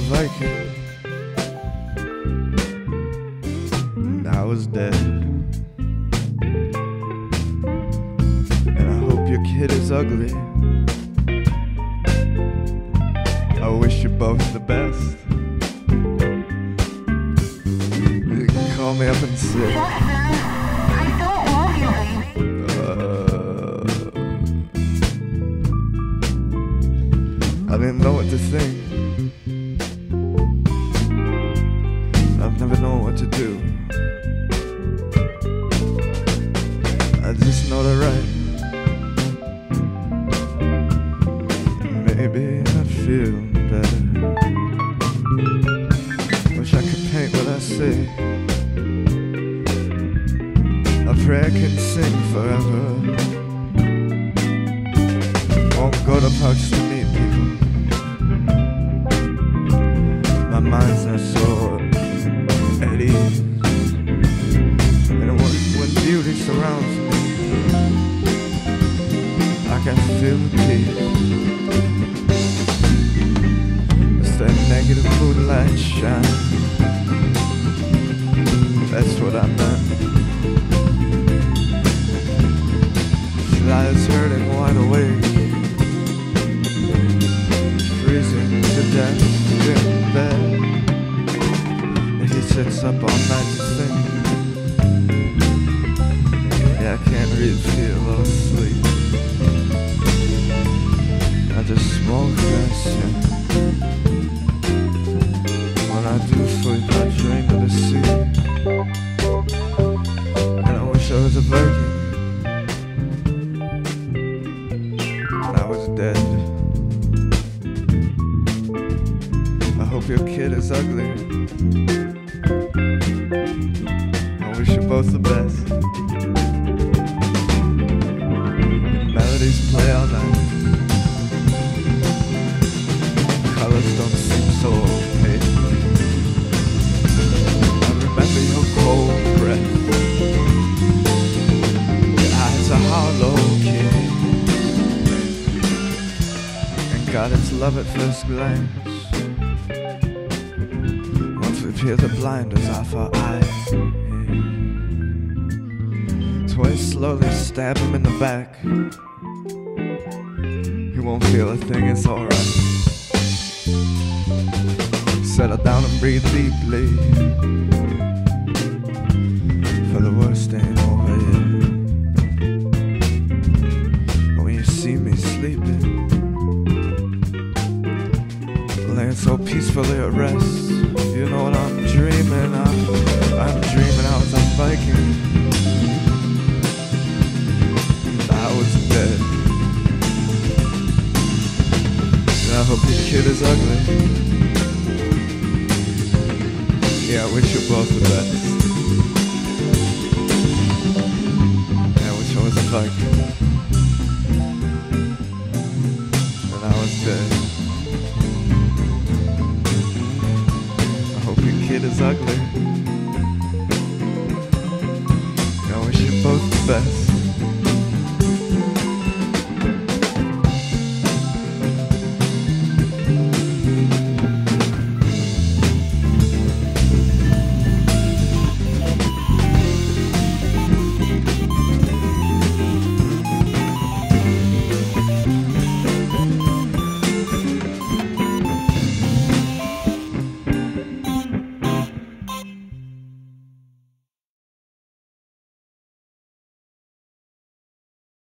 Viking. And I was dead. And I hope your kid is ugly. I wish you both the best. You can call me up and say, I just know the right. Maybe I feel better. Wish I could paint what I see. A prayer can sing forever. Oh Won't go to parks to meet people. My mind's not so at ease. And when beauty surrounds me, I can feel peace. It's that negative moonlight shine. That's what I meant. Flies hurting wide awake. Freezing to death in bed. And he sits up all night to think. I feel or sleep. I just smoke that When I do sleep, I dream of the sea. And I wish I was a Viking. And I was dead. I hope your kid is ugly. I wish you both the best. God, it's love at first glance. Once we peel the blinders off our eyes. Twice slowly stab him in the back. He won't feel a thing, it's alright. Settle down and breathe deeply. Peacefully at rest, you know what I'm dreaming of? I'm dreaming I was a Viking. I was dead. And I hope your kid is ugly. Yeah, I wish you both the best. Yeah, I wish I was a Viking. Is